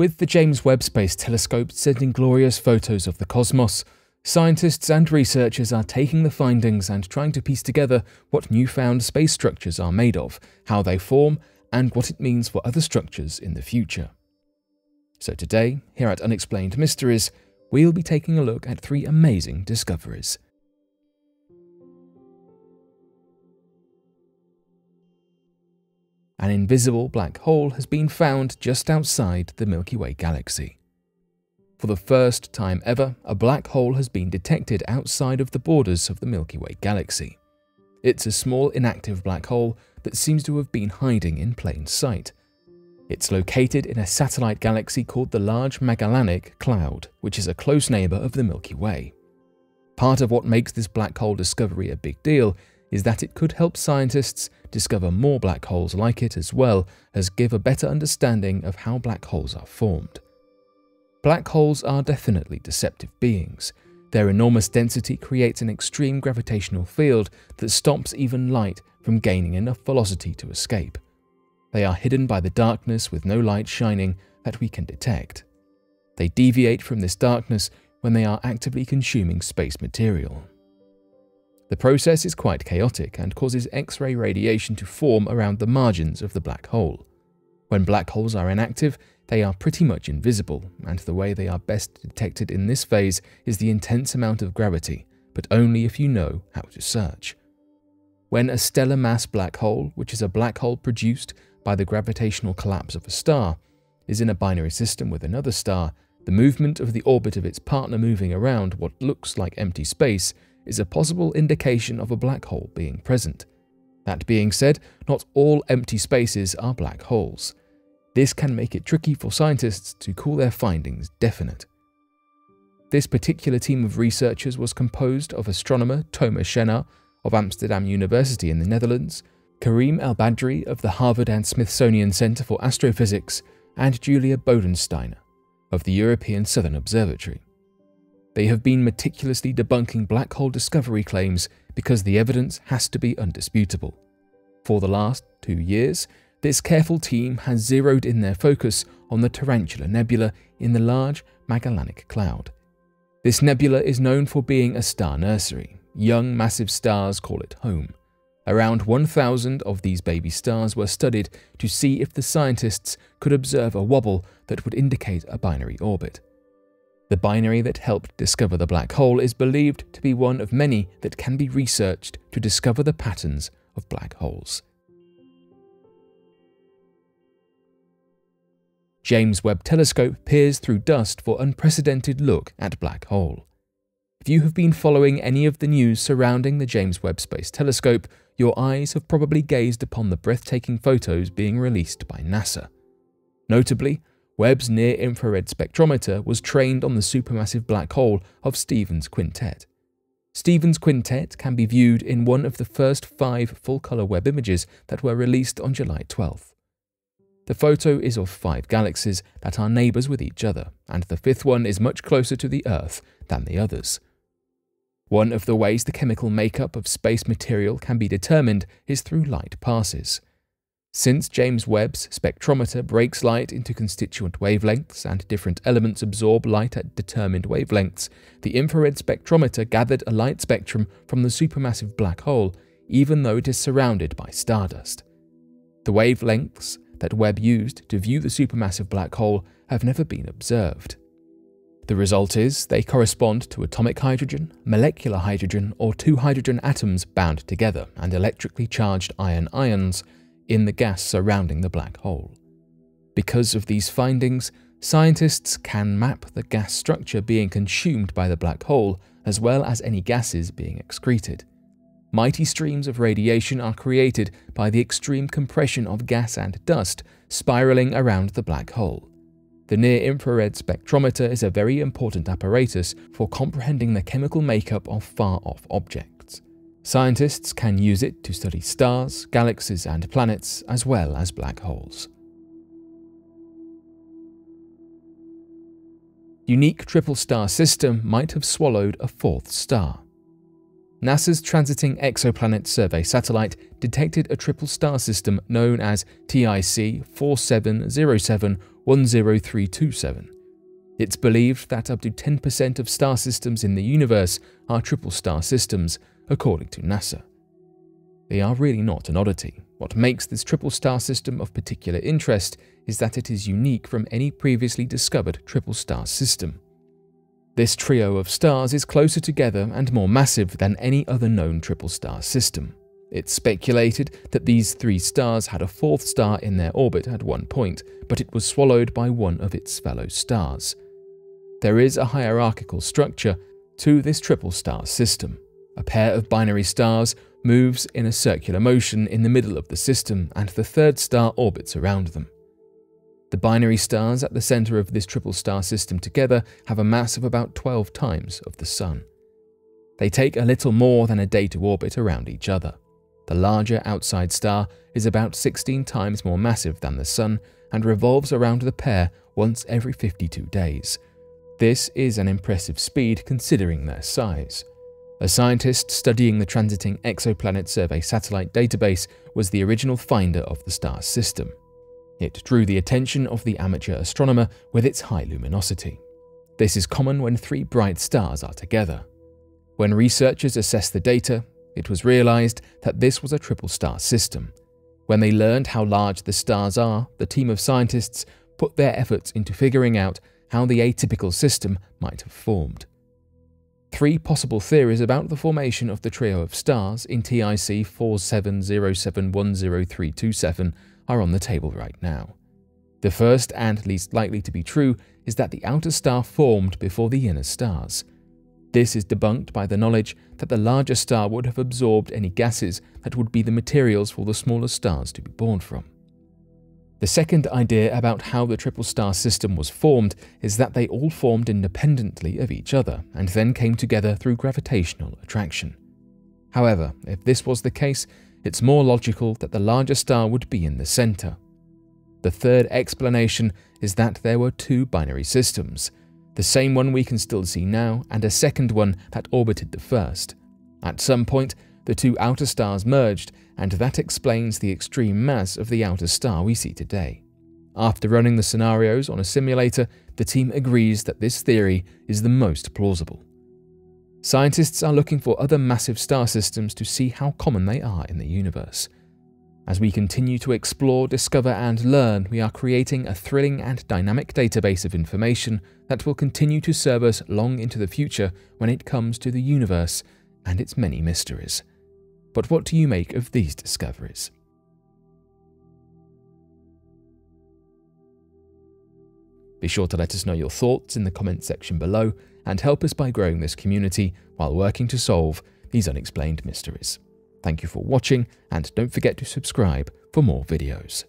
With the James Webb Space Telescope sending glorious photos of the cosmos, scientists and researchers are taking the findings and trying to piece together what newfound space structures are made of, how they form, and what it means for other structures in the future. So today, here at Unexplained Mysteries, we'll be taking a look at three amazing discoveries. An invisible black hole has been found just outside the Milky Way galaxy. For the first time ever, a black hole has been detected outside of the borders of the Milky Way galaxy. It's a small inactive black hole that seems to have been hiding in plain sight. It's located in a satellite galaxy called the Large Magellanic Cloud, which is a close neighbour of the Milky Way. Part of what makes this black hole discovery a big deal is that it could help scientists discover more black holes like it as well as give a better understanding of how black holes are formed. Black holes are definitely deceptive beings. Their enormous density creates an extreme gravitational field that stops even light from gaining enough velocity to escape. They are hidden by the darkness with no light shining that we can detect. They deviate from this darkness when they are actively consuming space material. The process is quite chaotic and causes X-ray radiation to form around the margins of the black hole. When black holes are inactive, they are pretty much invisible, and the way they are best detected in this phase is the intense amount of gravity, but only if you know how to search. When a stellar mass black hole, which is a black hole produced by the gravitational collapse of a star, is in a binary system with another star, the movement of the orbit of its partner moving around what looks like empty space is a possible indication of a black hole being present. That being said, not all empty spaces are black holes. This can make it tricky for scientists to call their findings definite. This particular team of researchers was composed of astronomer Thomas Shenar of Amsterdam University in the Netherlands, Kareem El-Badry of the Harvard and Smithsonian Center for Astrophysics, and Julia Bodensteiner of the European Southern Observatory. They have been meticulously debunking black hole discovery claims because the evidence has to be undisputable. For the last two years, this careful team has zeroed in their focus on the Tarantula Nebula in the Large Magellanic Cloud. This nebula is known for being a star nursery. Young, massive stars call it home. Around 1,000 of these baby stars were studied to see if the scientists could observe a wobble that would indicate a binary orbit. The binary that helped discover the black hole is believed to be one of many that can be researched to discover the patterns of black holes. James Webb Telescope peers through dust for unprecedented look at black hole. If you have been following any of the news surrounding the James Webb Space Telescope, your eyes have probably gazed upon the breathtaking photos being released by NASA. Notably, Webb's near infrared spectrometer was trained on the supermassive black hole of Stephan's Quintet. Stephan's Quintet can be viewed in one of the first five full color Webb images that were released on July 12th. The photo is of five galaxies that are neighbours with each other, and the fifth one is much closer to the Earth than the others. One of the ways the chemical makeup of space material can be determined is through light passes. Since James Webb's spectrometer breaks light into constituent wavelengths and different elements absorb light at determined wavelengths, the infrared spectrometer gathered a light spectrum from the supermassive black hole, even though it is surrounded by stardust. The wavelengths that Webb used to view the supermassive black hole have never been observed. The result is they correspond to atomic hydrogen, molecular hydrogen, or two hydrogen atoms bound together and electrically charged iron ions in the gas surrounding the black hole. Because of these findings, scientists can map the gas structure being consumed by the black hole as well as any gases being excreted. Mighty streams of radiation are created by the extreme compression of gas and dust spiraling around the black hole. The near-infrared spectrometer is a very important apparatus for comprehending the chemical makeup of far-off objects. Scientists can use it to study stars, galaxies, and planets, as well as black holes. Unique triple star system might have swallowed a fourth star. NASA's Transiting Exoplanet Survey satellite detected a triple star system known as TIC 4707 10327. It's believed that up to 10% of star systems in the universe are triple star systems, according to NASA. They are really not an oddity. What makes this triple star system of particular interest is that it is unique from any previously discovered triple star system. This trio of stars is closer together and more massive than any other known triple star system. It's speculated that these three stars had a fourth star in their orbit at one point, but it was swallowed by one of its fellow stars. There is a hierarchical structure to this triple star system. A pair of binary stars moves in a circular motion in the middle of the system, and the third star orbits around them. The binary stars at the center of this triple star system together have a mass of about 12 times of the Sun. They take a little more than a day to orbit around each other. The larger outside star is about 16 times more massive than the Sun and revolves around the pair once every 52 days. This is an impressive speed considering their size. A scientist studying the Transiting Exoplanet Survey satellite database was the original finder of the star system. It drew the attention of the amateur astronomer with its high luminosity. This is common when three bright stars are together. When researchers assessed the data, it was realized that this was a triple star system. When they learned how large the stars are, the team of scientists put their efforts into figuring out how the atypical system might have formed. Three possible theories about the formation of the trio of stars in TIC 47071037 are on the table right now. The first and least likely to be true is that the outer star formed before the inner stars. This is debunked by the knowledge that the larger star would have absorbed any gases that would be the materials for the smaller stars to be born from. The second idea about how the triple star system was formed is that they all formed independently of each other and then came together through gravitational attraction. However, if this was the case, it's more logical that the larger star would be in the center. The third explanation is that there were two binary systems, the same one we can still see now and a second one that orbited the first. At some point, the two outer stars merged, and that explains the extreme mass of the outer star we see today. After running the scenarios on a simulator, the team agrees that this theory is the most plausible. Scientists are looking for other massive star systems to see how common they are in the universe. As we continue to explore, discover, and learn, we are creating a thrilling and dynamic database of information that will continue to serve us long into the future when it comes to the universe and its many mysteries. But what do you make of these discoveries? Be sure to let us know your thoughts in the comments section below and help us by growing this community while working to solve these unexplained mysteries. Thank you for watching and don't forget to subscribe for more videos.